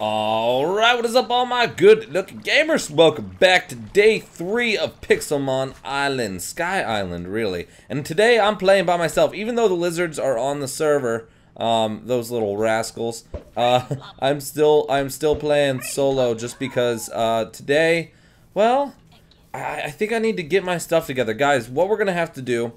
Alright, what is up all my good looking gamers? Welcome back to day 3 of Pixelmon Island, Sky Island really. And today I'm playing by myself, even though the lizards are on the server, um, those little rascals. Uh, I'm still, I'm still playing solo just because, uh, today, well, I, I think I need to get my stuff together. Guys, what we're gonna have to do,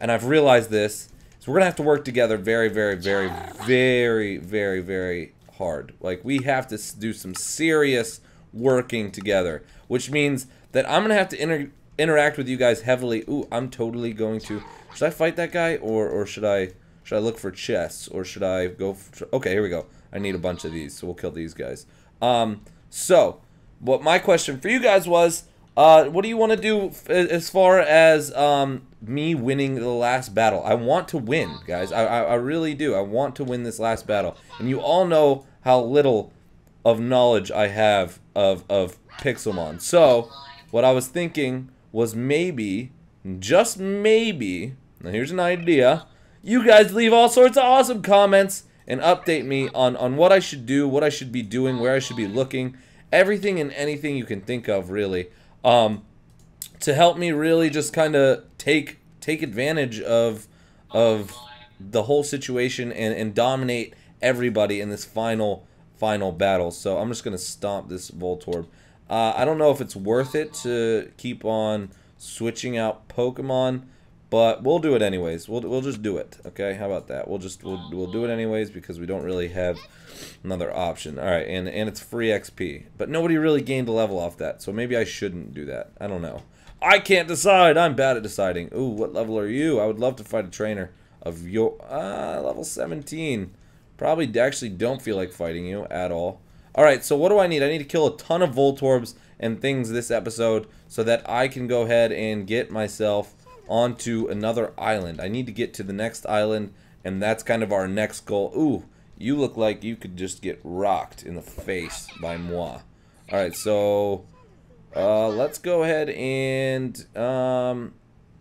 and I've realized this, is we're gonna have to work together very, very, very, very, very, very hard. Like, we have to do some serious working together, which means that I'm going to have to inter interact with you guys heavily. Ooh, I'm totally going to... Should I fight that guy, or, or should I... Should I look for chests, or should I go... For, okay, here we go. I need a bunch of these, so we'll kill these guys. Um, so, what my question for you guys was, uh, what do you want to do as far as um, me winning the last battle? I want to win, guys. I, I, I, really do. I want to win this last battle. And you all know how little of knowledge I have of, of Pixelmon. So, what I was thinking was maybe, just maybe, now here's an idea, you guys leave all sorts of awesome comments and update me on, on what I should do, what I should be doing, where I should be looking, everything and anything you can think of, really um, to help me really just kind of take take advantage of of the whole situation and, and dominate everybody in this final final battle. So I'm just gonna stomp this Voltorb. Uh, I don't know if it's worth it to keep on switching out Pokemon, but we'll do it anyways. We'll we'll just do it. Okay, how about that? We'll just we'll we'll do it anyways because we don't really have another option. All right, and and it's free XP, but nobody really gained a level off that, so maybe I shouldn't do that. I don't know. I can't decide. I'm bad at deciding. Ooh, what level are you? I would love to fight a trainer of your uh, level 17. Probably actually don't feel like fighting you at all. All right, so what do I need? I need to kill a ton of Voltorbs and things this episode so that I can go ahead and get myself onto another island. I need to get to the next island, and that's kind of our next goal. Ooh, you look like you could just get rocked in the face by moi. Alright, so uh, let's go ahead and um,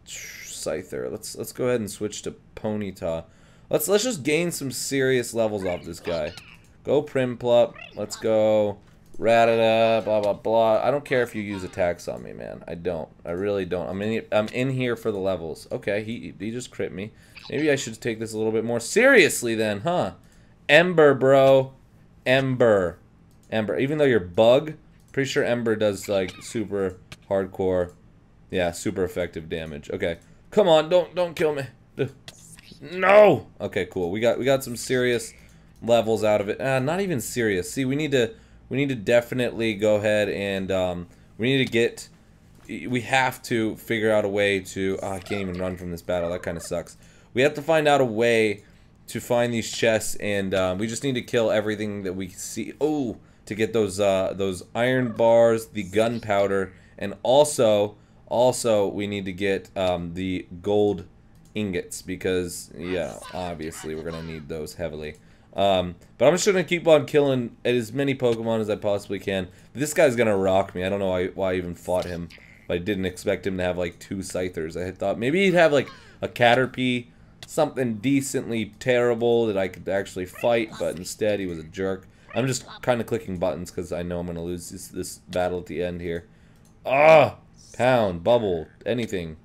Scyther. Let's let's go ahead and switch to Ponyta. Let's let's just gain some serious levels off this guy. Go Prinplup. Let's go Rattata. Blah blah blah. I don't care if you use attacks on me, man. I don't. I really don't. I'm in. I'm in here for the levels. Okay, he he just crit me. Maybe I should take this a little bit more seriously then, huh? Ember, bro. Ember. Ember. Even though you're bug, pretty sure Ember does like super hardcore, yeah, super effective damage. Okay, come on, don't don't kill me. No. Okay, cool. We got we got some serious levels out of it. Uh, not even serious. See, we need to we need to definitely go ahead and um, we need to get. We have to figure out a way to. Oh, I can't even run from this battle. That kind of sucks. We have to find out a way to find these chests, and um, we just need to kill everything that we see. Oh, to get those uh, those iron bars, the gunpowder, and also also we need to get um, the gold ingots because yeah, obviously we're gonna need those heavily. Um, but I'm just gonna keep on killing as many Pokemon as I possibly can. This guy's gonna rock me. I don't know why, why I even fought him. I didn't expect him to have like two Scythers. I thought maybe he'd have like a Caterpie something decently terrible that I could actually fight, but instead he was a jerk. I'm just kind of clicking buttons because I know I'm going to lose this, this battle at the end here. Ah! Pound, bubble, anything.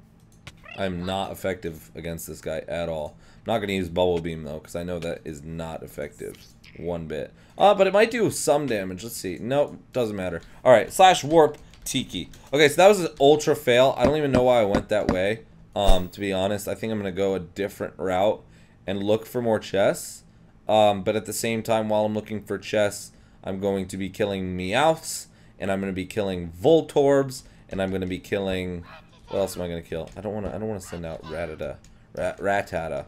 I'm not effective against this guy at all. Not going to use Bubble Beam, though, because I know that is not effective. One bit. Uh, but it might do some damage. Let's see. Nope, doesn't matter. Alright, slash warp Tiki. Okay, so that was an ultra fail. I don't even know why I went that way. Um, to be honest, I think I'm going to go a different route and look for more chests. Um, but at the same time, while I'm looking for chests, I'm going to be killing Meowths, and I'm going to be killing Voltorbs, and I'm going to be killing... What else am I going to kill? I don't want to. I don't want to send out Rattata, Rat, Rattata.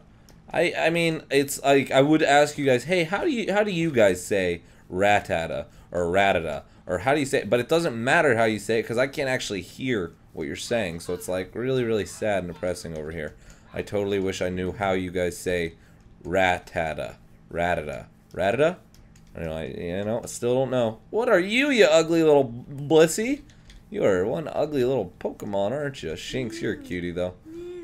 I I mean, it's like I would ask you guys, hey, how do you how do you guys say ratata or Rattata or how do you say it? But it doesn't matter how you say it because I can't actually hear what you're saying. So it's like really, really sad and depressing over here. I totally wish I knew how you guys say ratata. Ratata. Ratata? I know, I, you know, I still don't know. What are you, you ugly little Blissey? You are one ugly little Pokemon, aren't you? Shinx, you're a cutie, though.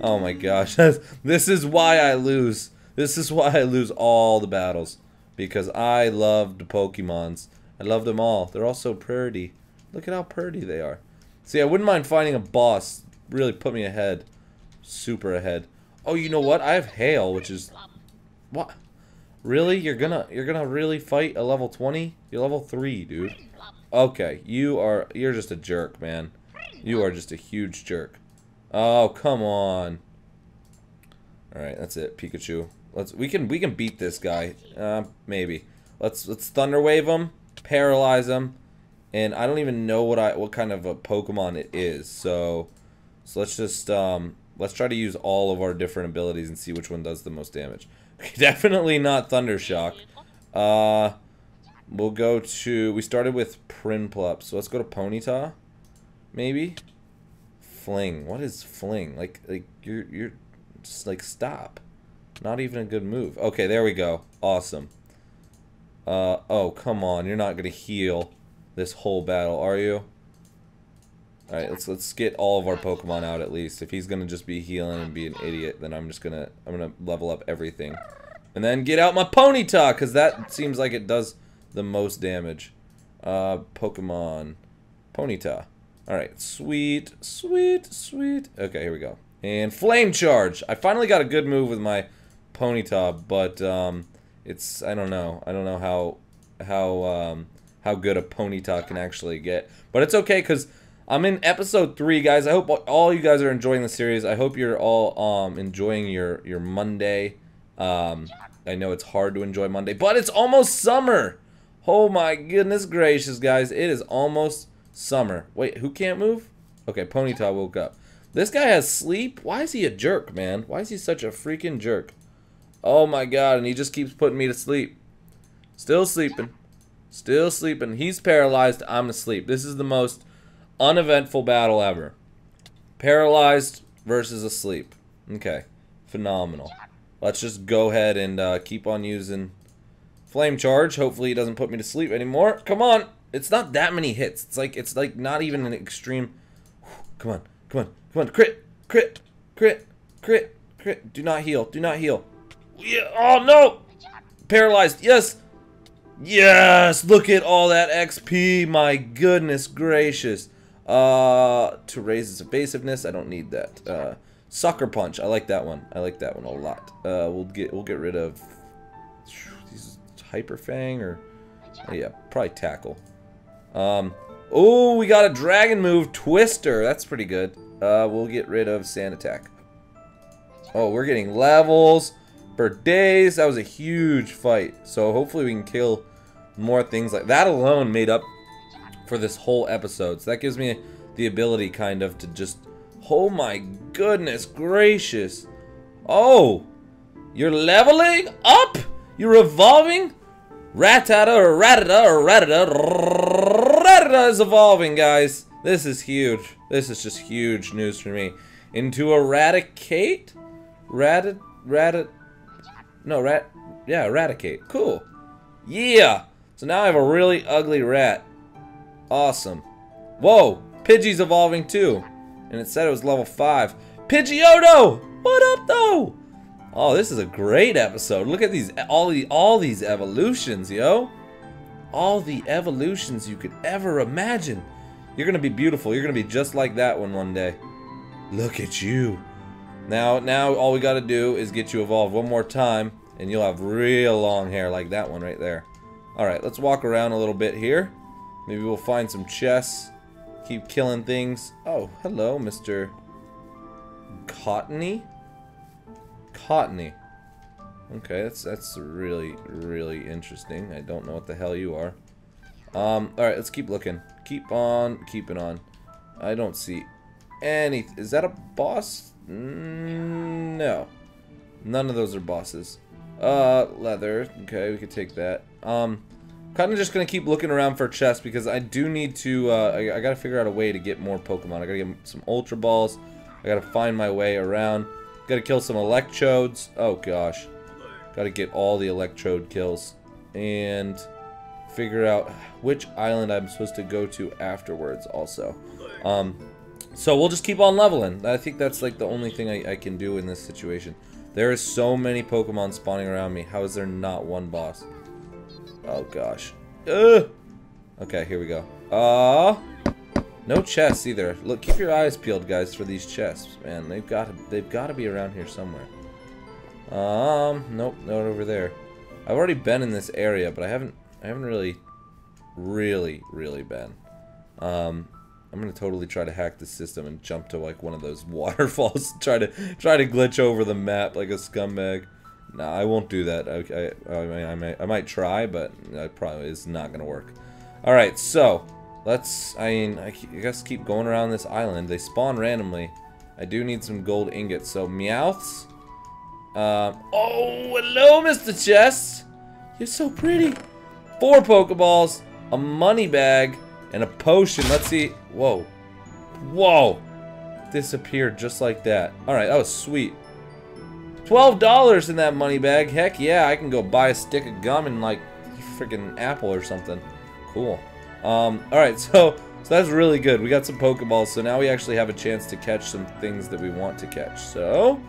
Oh my gosh. this is why I lose. This is why I lose all the battles. Because I love the Pokemons. I love them all. They're all so pretty. Look at how pretty they are. See, I wouldn't mind finding a boss. Really put me ahead. Super ahead. Oh, you know what? I have hail, which is... What? Really? You're gonna you're gonna really fight a level 20? You're level 3, dude. Okay, you are you're just a jerk, man. You are just a huge jerk. Oh, come on. Alright, that's it. Pikachu. Let's we can we can beat this guy. Uh, maybe. Let's let's thunder wave him, paralyze him, and I don't even know what I what kind of a Pokemon it is. So so let's just um let's try to use all of our different abilities and see which one does the most damage. Definitely not Thunder Shock. Uh we'll go to we started with Prinplup, so let's go to Ponyta. Maybe? Fling. What is fling? Like like you're you're just like stop. Not even a good move. Okay, there we go. Awesome. Uh oh, come on. You're not to heal this whole battle, are you? Alright, let's let's get all of our Pokemon out at least. If he's gonna just be healing and be an idiot, then I'm just gonna I'm gonna level up everything. And then get out my Ponyta, because that seems like it does the most damage. Uh Pokemon. Ponyta. Alright, sweet, sweet, sweet. Okay, here we go. And Flame Charge. I finally got a good move with my Ponyta, but um, it's I don't know. I don't know how how um, how good a Ponyta can actually get. But it's okay because I'm in episode three, guys. I hope all you guys are enjoying the series. I hope you're all um, enjoying your your Monday. Um, I know it's hard to enjoy Monday, but it's almost summer. Oh my goodness gracious, guys! It is almost Summer. Wait, who can't move? Okay, Ponyta woke up. This guy has sleep? Why is he a jerk, man? Why is he such a freaking jerk? Oh my god, and he just keeps putting me to sleep. Still sleeping. Still sleeping. He's paralyzed. I'm asleep. This is the most uneventful battle ever. Paralyzed versus asleep. Okay. Phenomenal. Let's just go ahead and uh, keep on using Flame Charge. Hopefully he doesn't put me to sleep anymore. Come on. It's not that many hits. It's like it's like not even an extreme. Come on, come on, come on! Crit, crit, crit, crit, crit. Do not heal. Do not heal. Yeah. Oh no! Paralyzed. Yes. Yes. Look at all that XP. My goodness gracious. Uh, to raise its evasiveness, I don't need that. Uh, sucker punch. I like that one. I like that one a lot. Uh, we'll get we'll get rid of hyper fang or yeah, probably tackle. Um, oh, we got a dragon move, Twister. That's pretty good. Uh, we'll get rid of Sand Attack. Oh, we're getting levels for days. That was a huge fight. So hopefully we can kill more things like that alone made up for this whole episode. So that gives me the ability kind of to just, oh my goodness gracious. Oh, you're leveling up? You're evolving? Ratata, ratata, Rattata Rattata is evolving, guys. This is huge. This is just huge news for me. Into Eradicate? Ratit... Ratit... No, Rat... Yeah, Eradicate. Cool. Yeah! So now I have a really ugly rat. Awesome. Whoa! Pidgey's evolving too. And it said it was level 5. Pidgeotto! What up, though? Oh, this is a great episode. Look at these all the all these evolutions, yo. All the evolutions you could ever imagine. You're gonna be beautiful. You're gonna be just like that one one day. Look at you. Now, now all we gotta do is get you evolved one more time, and you'll have real long hair like that one right there. All right, let's walk around a little bit here. Maybe we'll find some chests. Keep killing things. Oh, hello, Mr. Cottonee. Cottonee. Okay, that's that's really really interesting. I don't know what the hell you are. Um, all right, let's keep looking. Keep on keeping on. I don't see any. Is that a boss? Mm, no, none of those are bosses. Uh, leather. Okay, we could take that. Um, kind of just gonna keep looking around for chests because I do need to. Uh, I, I gotta figure out a way to get more Pokemon. I gotta get some Ultra Balls. I gotta find my way around. Gotta kill some electrodes. Oh gosh. Gotta get all the electrode kills. And figure out which island I'm supposed to go to afterwards also. Um, so we'll just keep on leveling. I think that's like the only thing I, I can do in this situation. There is so many Pokemon spawning around me. How is there not one boss? Oh gosh. Ugh! Okay, here we go. Uh, no chests either. Look, keep your eyes peeled, guys, for these chests. Man, they've got to, they've got to be around here somewhere. Um, nope, not over there. I've already been in this area, but I haven't, I haven't really, really, really been. Um, I'm gonna totally try to hack the system and jump to like one of those waterfalls. try to try to glitch over the map like a scumbag. Nah, I won't do that. Okay, I, I, I, might, I might try, but it probably is not gonna work. All right, so let's. I mean, I guess keep going around this island. They spawn randomly. I do need some gold ingots. So Meowths. Uh, oh, hello, Mr. Chest. You're so pretty. Four Pokeballs, a money bag, and a potion. Let's see. Whoa. Whoa. Disappeared just like that. Alright, that was sweet. $12 in that money bag. Heck yeah, I can go buy a stick of gum and like freaking apple or something. Cool. Um, alright, so, so that's really good. We got some Pokeballs, so now we actually have a chance to catch some things that we want to catch. So,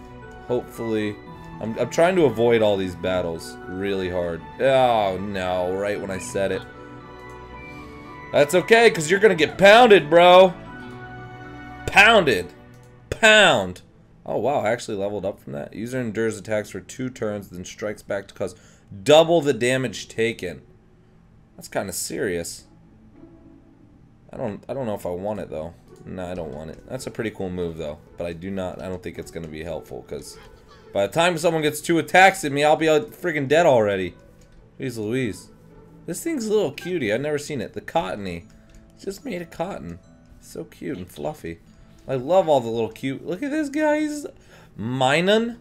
hopefully... I'm, I'm trying to avoid all these battles really hard. Oh, no, right when I said it. That's okay, because you're going to get pounded, bro. Pounded. Pound. Oh, wow, I actually leveled up from that. User endures attacks for two turns, then strikes back to cause double the damage taken. That's kind of serious. I don't I don't know if I want it, though. No, I don't want it. That's a pretty cool move, though. But I do not, I don't think it's going to be helpful, because by the time someone gets two attacks at me, I'll be uh, freaking dead already. Jeez Louise. This thing's a little cutie. I've never seen it. The Cottonee. It's just made of cotton. So cute and fluffy. I love all the little cute... Look at this guy. He's... Minun?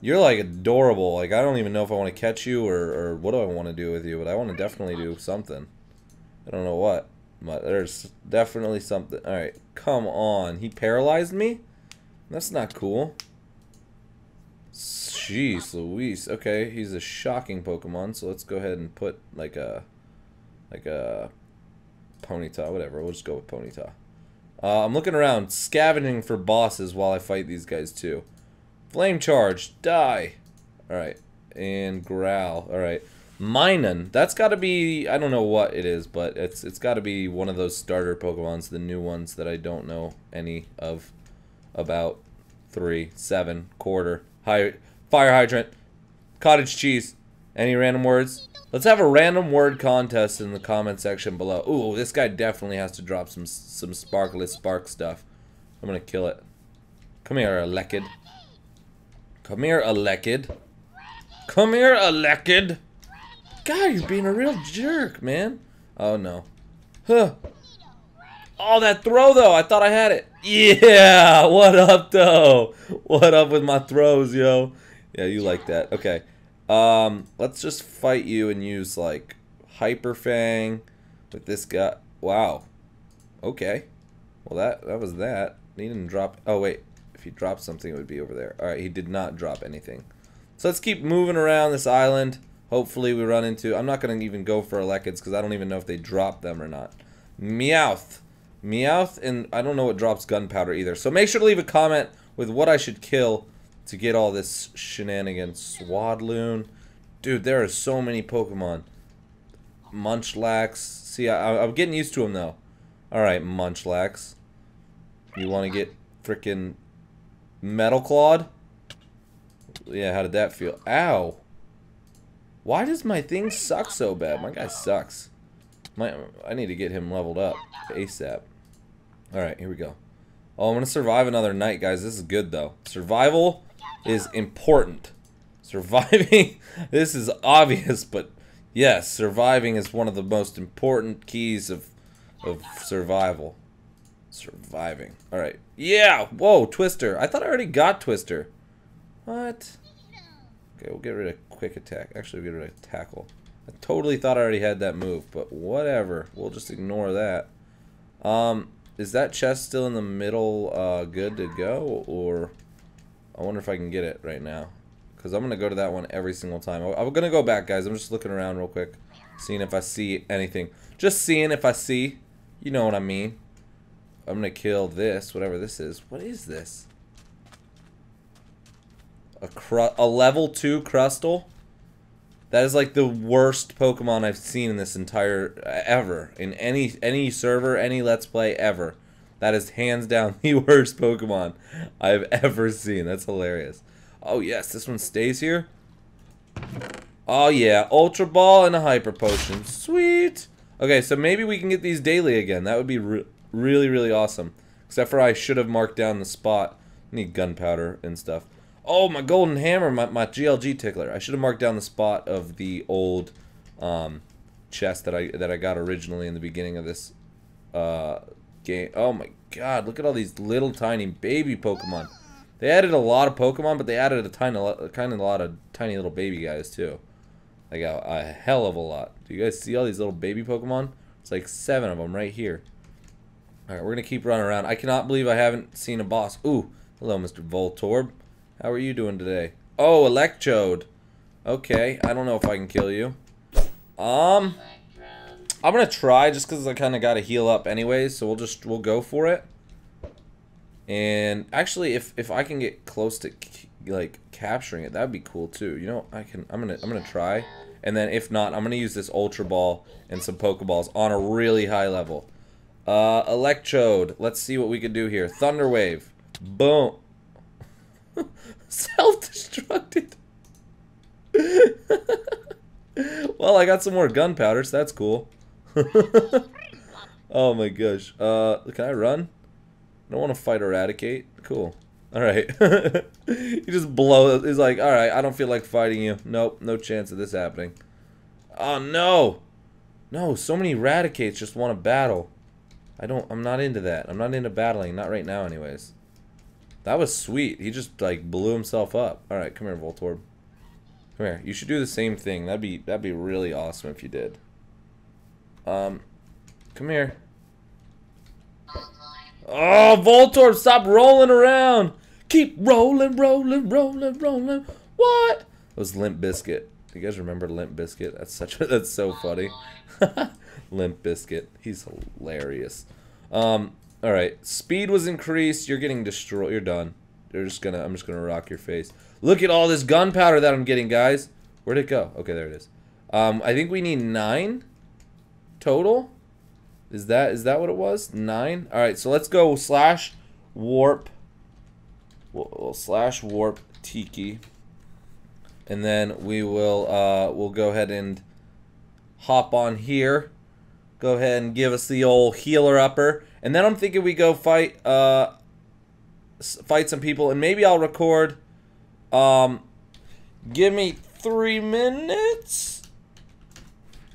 You're like adorable. Like, I don't even know if I want to catch you or, or what do I want to do with you, but I want to definitely do something. I don't know what, but there's definitely something. Alright, come on. He paralyzed me? That's not cool. Jeez Louise. Okay, he's a shocking Pokemon, so let's go ahead and put like a like a Ponyta, whatever. We'll just go with Ponyta. Uh, I'm looking around, scavenging for bosses while I fight these guys too. Flame Charge, die. Alright, and Growl. Alright. Minun, that's got to be, I don't know what it is, but it's it's got to be one of those starter Pokemons, the new ones that I don't know any of about. Three, seven, quarter, high, Fire hydrant. Cottage cheese. Any random words? Let's have a random word contest in the comment section below. Ooh, this guy definitely has to drop some some sparkly spark stuff. I'm gonna kill it. Come here, Elekid. Come here, Elekid. Come here, Elekid. God, you're being a real jerk, man. Oh, no. Huh. Oh, that throw, though. I thought I had it. Yeah, what up, though? What up with my throws, yo? Yeah, you like that. Okay. Um, let's just fight you and use, like, Hyper Fang with this guy. Wow. Okay. Well, that that was that. He didn't drop... Oh, wait. If he dropped something, it would be over there. Alright, he did not drop anything. So let's keep moving around this island. Hopefully we run into... I'm not going to even go for Elekids because I don't even know if they drop them or not. Meowth. Meowth, and I don't know what drops gunpowder either. So make sure to leave a comment with what I should kill to get all this shenanigans. Swadloon. Dude, there are so many Pokemon. Munchlax. See, I, am getting used to them, though. Alright, Munchlax. You want to get freaking Metal Clawed? Yeah, how did that feel? Ow. Why does my thing suck so bad? My guy sucks. My, I need to get him leveled up ASAP. Alright, here we go. Oh, I'm going to survive another night, guys. This is good, though. Survival is important. Surviving, this is obvious, but yes, surviving is one of the most important keys of, of survival. Surviving. Alright. Yeah! Whoa, Twister. I thought I already got Twister. What? Okay, we'll get rid of Quick Attack. Actually, we'll get rid of Tackle. I totally thought I already had that move, but whatever. We'll just ignore that. Um, is that chest still in the middle uh, good to go, or... I wonder if I can get it right now. Because I'm going to go to that one every single time. I'm going to go back, guys. I'm just looking around real quick. Seeing if I see anything. Just seeing if I see. You know what I mean. I'm going to kill this, whatever this is. What is this? A, a level 2 Crustle? That is like the worst Pokemon I've seen in this entire ever in any any server, any Let's Play ever. That is hands down the worst Pokemon I've ever seen. That's hilarious. Oh yes, this one stays here. Oh yeah, Ultra Ball and a Hyper Potion. Sweet. Okay, so maybe we can get these daily again. That would be re really, really awesome. Except for I should have marked down the spot. I need gunpowder and stuff. Oh, my golden hammer, my, my GLG tickler. I should have marked down the spot of the old um, chest that I that I got originally in the beginning of this uh, game. Oh my god, look at all these little tiny baby Pokemon. They added a lot of Pokemon, but they added a tiny, kind of a lot of tiny little baby guys too. Like a, a hell of a lot. Do you guys see all these little baby Pokemon? It's like seven of them right here. Alright, we're going to keep running around. I cannot believe I haven't seen a boss. Ooh, hello, Mr. Voltorb. How are you doing today? Oh, Electrode. Okay, I don't know if I can kill you. Um, I'm to try just because I kind of got to heal up anyways, so we'll just, we'll go for it. And actually, if, if I can get close to, like, capturing it, that would be cool too. You know, I can, I'm to, I'm to try. And then if not, I'm to use this Ultra Ball and some Pokeballs on a really high level. Uh, Electrode. Let's see what we can do here. Thunder Wave. Boom. Self-destructed. well, I got some more gunpowder, so that's cool. oh my gosh. Uh, can I run? I don't want to fight Eradicate. Cool. Alright. he just blows. He's like, alright, I don't feel like fighting you. Nope, no chance of this happening. Oh no! No, so many Eradicates just want to battle. I don't, I'm not into that. I'm not into battling. Not right now, anyways. That was sweet. He just, like, blew himself up. Alright, come here, Voltorb. Come here. You should do the same thing. That'd be, that'd be really awesome if you did. Um, come here. Oh, Voltorb, stop rolling around. Keep rolling, rolling, rolling, rolling. What? It was Limp Biscuit. You guys remember Limp Biscuit? That's such a, that's so funny. Limp Biscuit. He's hilarious. Um, all right. Speed was increased. You're getting destroyed. You're done. You're just gonna. I'm just gonna rock your face. Look at all this gunpowder that I'm getting, guys. Where'd it go? Okay, there it is. Um, I think we need nine total. Is that is that what it was? Nine. All right. So let's go slash warp. We'll, we'll slash warp tiki, and then we will uh, we'll go ahead and hop on here go ahead and give us the old healer upper. And then I'm thinking we go fight uh, fight some people, and maybe I'll record. Um, give me three minutes,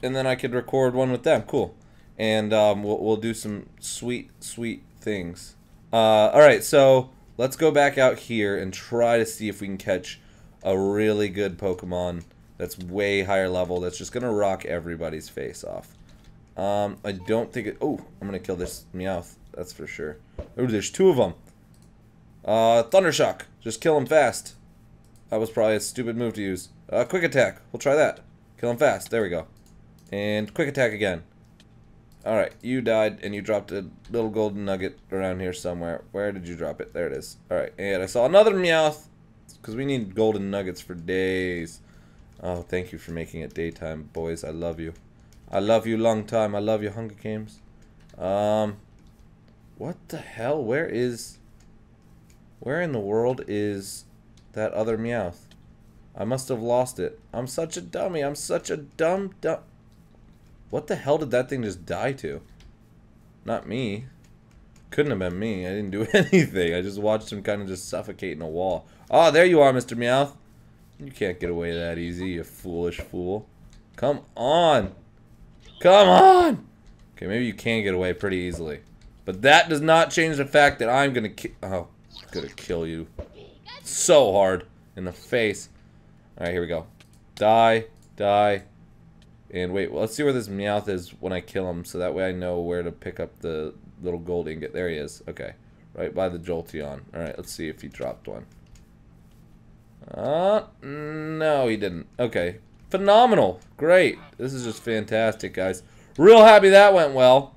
and then I could record one with them. Cool, and um, we'll we'll do some sweet sweet things. Uh, all right, so let's go back out here and try to see if we can catch a really good Pokemon that's way higher level. That's just gonna rock everybody's face off. Um, I don't think it... Oh, I'm going to kill this Meowth. That's for sure. Oh, there's two of them. Uh, Thundershock. Just kill him fast. That was probably a stupid move to use. Uh, quick attack. We'll try that. Kill him fast. There we go. And quick attack again. Alright, you died and you dropped a little golden nugget around here somewhere. Where did you drop it? There it is. Alright, and I saw another Meowth. Because we need golden nuggets for days. Oh, thank you for making it daytime, boys. I love you. I love you long time. I love you, Hunger Games. Um, what the hell? Where is... Where in the world is that other Meowth? I must have lost it. I'm such a dummy. I'm such a dumb dumb... What the hell did that thing just die to? Not me. Couldn't have been me. I didn't do anything. I just watched him kind of just suffocate in a wall. Oh, there you are, Mr. Meowth. You can't get away that easy, you foolish fool. Come on. Come on! Okay, maybe you can get away pretty easily. But that does not change the fact that I'm gonna ki- Oh, I'm gonna kill you. So hard. In the face. Alright, here we go. Die. Die. And wait, well, let's see where this Meowth is when I kill him, so that way I know where to pick up the little gold ingot. There he is. Okay. Right by the Jolteon. Alright, let's see if he dropped one. Uh, no, he didn't. Okay. Phenomenal. Great. This is just fantastic, guys. Real happy that went well.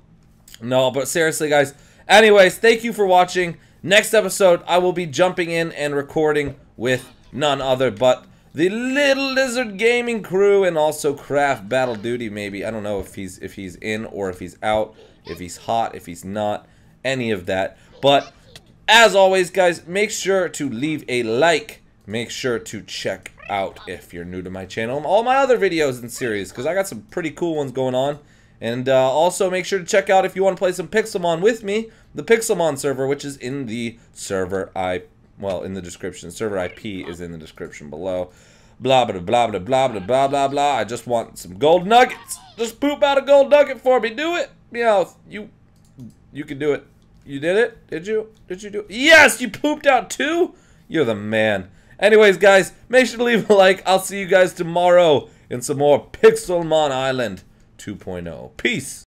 No, but seriously, guys. Anyways, thank you for watching. Next episode, I will be jumping in and recording with none other but the Little Lizard Gaming crew, and also Craft Battle Duty. Maybe I don't know if he's if he's in or if he's out, if he's hot, if he's not, any of that. But as always, guys, make sure to leave a like. Make sure to check out if you're new to my channel all my other videos and series because I got some pretty cool ones going on. And uh, also make sure to check out if you want to play some Pixelmon with me, the Pixelmon server, which is in the server I well, in the description. Server IP is in the description below. Blah, blah, blah, blah, blah, blah, blah, blah, blah. I just want some gold nuggets. Just poop out a gold nugget for me. Do it. Meowth. You, you can do it. You did it? Did you? Did you do it? Yes, you pooped out two? You're the man. Anyways, guys, make sure to leave a like. I'll see you guys tomorrow in some more Pixelmon Island 2.0. Peace.